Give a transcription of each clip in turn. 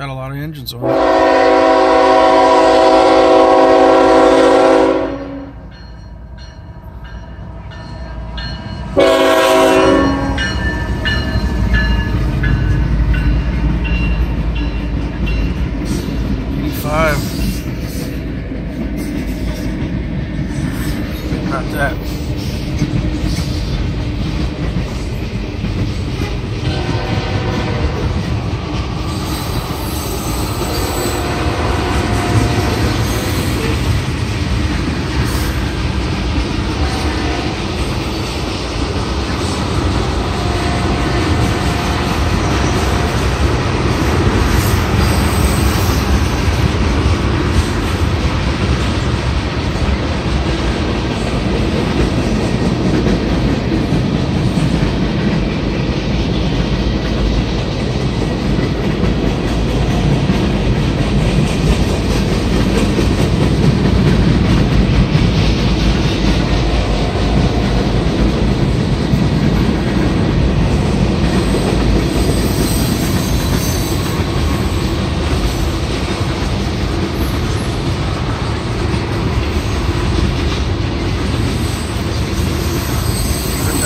Got a lot of engines on it. Five. That.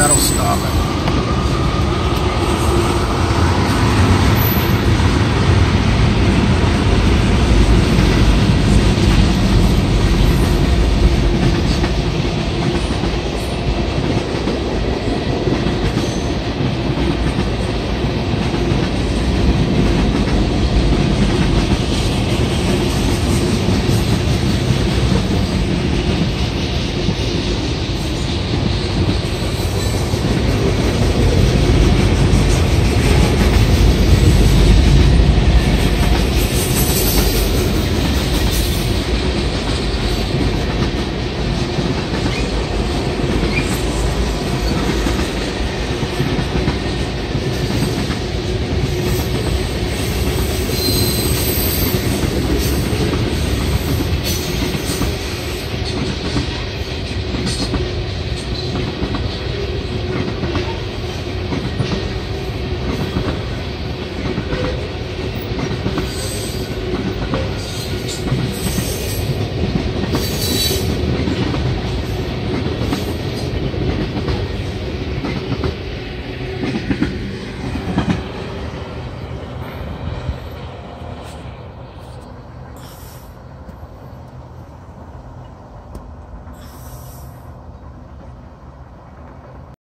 That'll stop it.